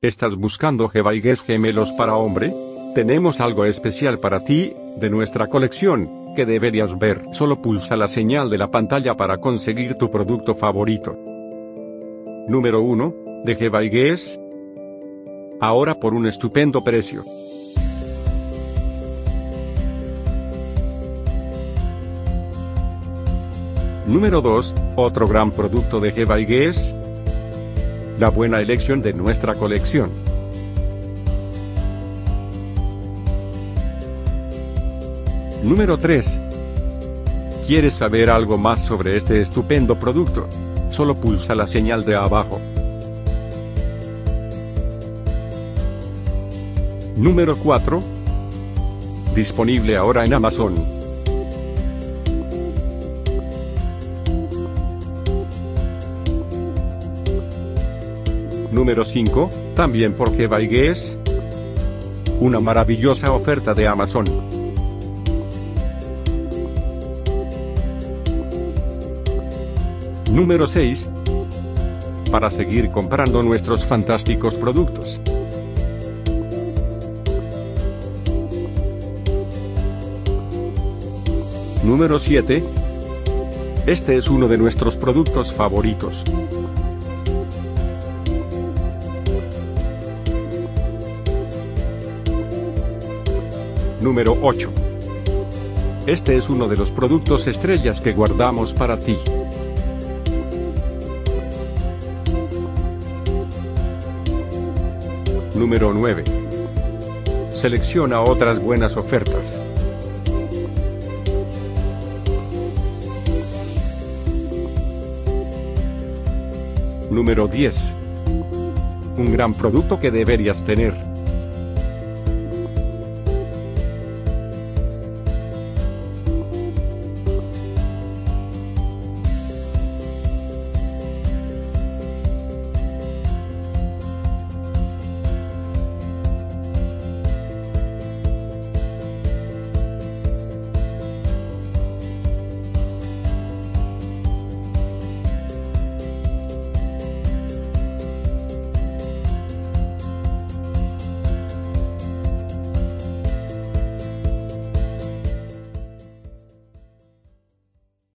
¿Estás buscando Gevaigues gemelos para hombre? Tenemos algo especial para ti, de nuestra colección, que deberías ver. Solo pulsa la señal de la pantalla para conseguir tu producto favorito. Número 1, de Gevaigues. Ahora por un estupendo precio. Número 2, otro gran producto de Gevaigues la buena elección de nuestra colección. Número 3. ¿Quieres saber algo más sobre este estupendo producto? Solo pulsa la señal de abajo. Número 4. Disponible ahora en Amazon. Número 5, también por Gevaigues. Una maravillosa oferta de Amazon. Número 6. Para seguir comprando nuestros fantásticos productos. Número 7. Este es uno de nuestros productos favoritos. Número 8. Este es uno de los productos estrellas que guardamos para ti. Número 9. Selecciona otras buenas ofertas. Número 10. Un gran producto que deberías tener.